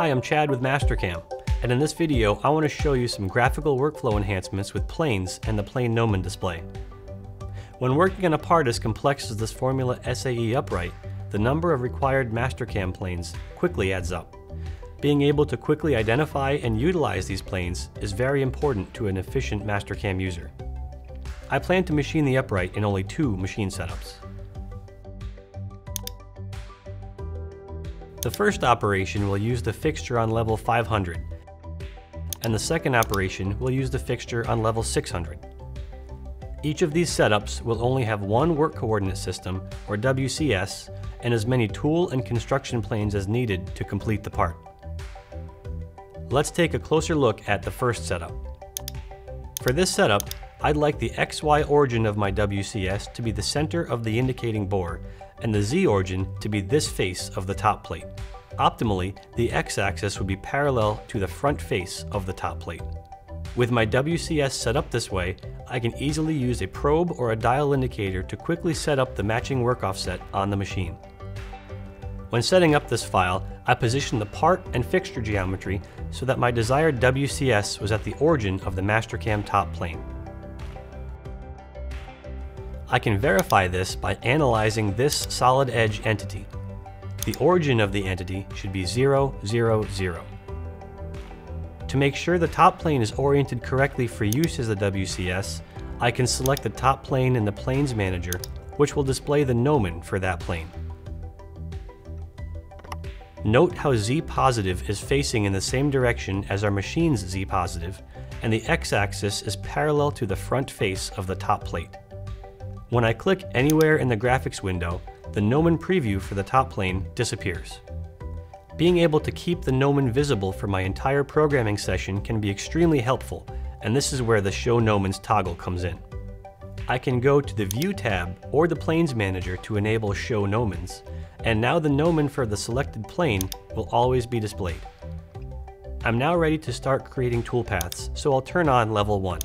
Hi, I'm Chad with Mastercam, and in this video I want to show you some graphical workflow enhancements with planes and the plane gnomon display. When working on a part as complex as this Formula SAE upright, the number of required Mastercam planes quickly adds up. Being able to quickly identify and utilize these planes is very important to an efficient Mastercam user. I plan to machine the upright in only two machine setups. The first operation will use the fixture on level 500, and the second operation will use the fixture on level 600. Each of these setups will only have one work coordinate system, or WCS, and as many tool and construction planes as needed to complete the part. Let's take a closer look at the first setup. For this setup, I'd like the XY origin of my WCS to be the center of the indicating bore, and the Z origin to be this face of the top plate. Optimally, the X-axis would be parallel to the front face of the top plate. With my WCS set up this way, I can easily use a probe or a dial indicator to quickly set up the matching work offset on the machine. When setting up this file, I positioned the part and fixture geometry so that my desired WCS was at the origin of the Mastercam top plane. I can verify this by analyzing this solid edge entity. The origin of the entity should be 0, 0, 0. To make sure the top plane is oriented correctly for use as the WCS, I can select the top plane in the Planes Manager, which will display the gnomon for that plane. Note how Z positive is facing in the same direction as our machine's Z positive, and the x-axis is parallel to the front face of the top plate. When I click anywhere in the graphics window, the gnomon preview for the top plane disappears. Being able to keep the gnomon visible for my entire programming session can be extremely helpful, and this is where the Show Gnomons toggle comes in. I can go to the View tab or the Planes Manager to enable Show Gnomons, and now the gnomon for the selected plane will always be displayed. I'm now ready to start creating toolpaths, so I'll turn on Level 1.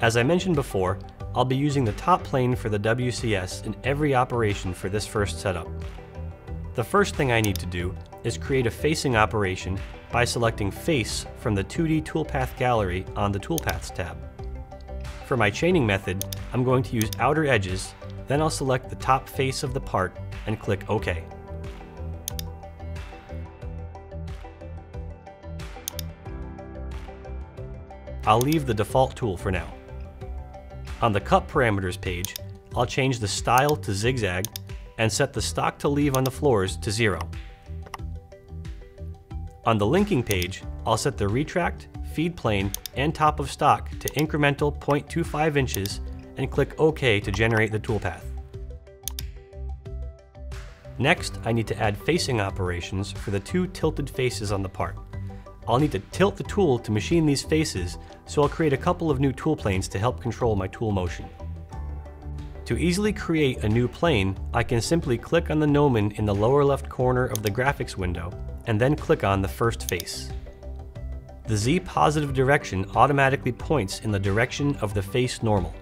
As I mentioned before, I'll be using the top plane for the WCS in every operation for this first setup. The first thing I need to do is create a facing operation by selecting Face from the 2D Toolpath Gallery on the Toolpaths tab. For my chaining method, I'm going to use outer edges, then I'll select the top face of the part and click OK. I'll leave the default tool for now. On the cut parameters page, I'll change the style to zigzag and set the stock to leave on the floors to zero. On the linking page, I'll set the retract, feed plane, and top of stock to incremental 0.25 inches and click OK to generate the toolpath. Next, I need to add facing operations for the two tilted faces on the part. I'll need to tilt the tool to machine these faces, so I'll create a couple of new tool planes to help control my tool motion. To easily create a new plane, I can simply click on the gnomon in the lower left corner of the graphics window, and then click on the first face. The Z positive direction automatically points in the direction of the face normal.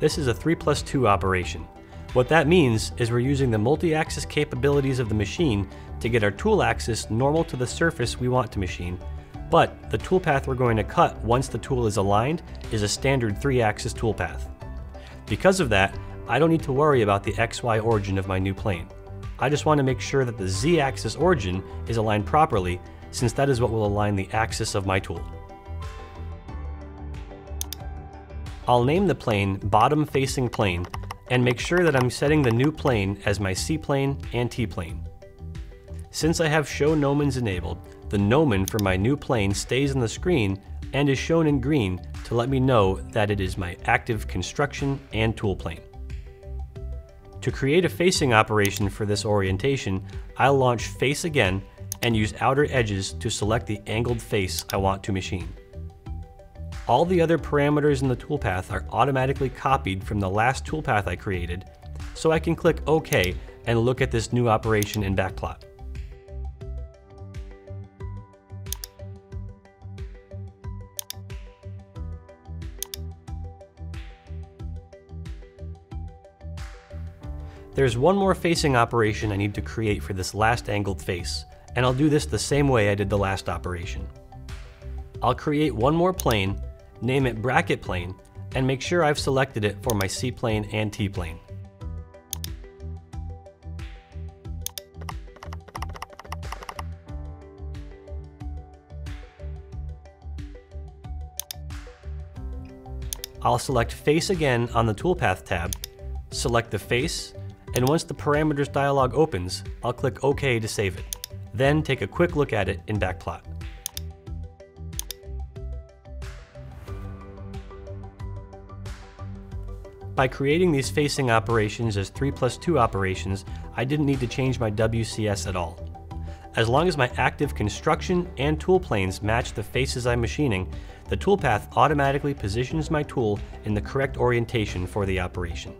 This is a 3 plus 2 operation. What that means is we're using the multi-axis capabilities of the machine to get our tool axis normal to the surface we want to machine, but the toolpath we're going to cut once the tool is aligned is a standard 3-axis toolpath. Because of that, I don't need to worry about the XY origin of my new plane. I just want to make sure that the Z-axis origin is aligned properly since that is what will align the axis of my tool. I'll name the plane bottom facing plane and make sure that I'm setting the new plane as my C-plane and T-plane. Since I have Show Gnomons enabled, the gnomon for my new plane stays on the screen and is shown in green to let me know that it is my active construction and tool plane. To create a facing operation for this orientation, I'll launch Face again and use outer edges to select the angled face I want to machine. All the other parameters in the toolpath are automatically copied from the last toolpath I created, so I can click OK and look at this new operation in Backplot. There's one more facing operation I need to create for this last angled face, and I'll do this the same way I did the last operation. I'll create one more plane, name it bracket plane, and make sure I've selected it for my C-plane and T-plane. I'll select Face again on the Toolpath tab, select the face, and once the Parameters dialog opens, I'll click OK to save it. Then take a quick look at it in Backplot. By creating these facing operations as 3 plus 2 operations, I didn't need to change my WCS at all. As long as my active construction and tool planes match the faces I'm machining, the toolpath automatically positions my tool in the correct orientation for the operation.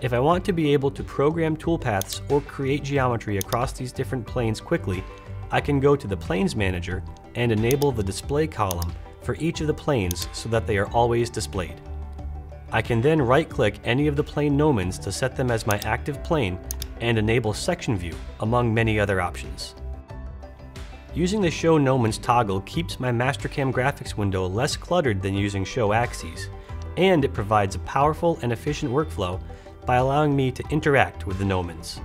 If I want to be able to program toolpaths or create geometry across these different planes quickly, I can go to the Planes Manager and enable the display column for each of the planes so that they are always displayed. I can then right-click any of the plane gnomons to set them as my active plane and enable section view, among many other options. Using the Show Gnomons toggle keeps my Mastercam graphics window less cluttered than using Show Axes, and it provides a powerful and efficient workflow by allowing me to interact with the gnomons.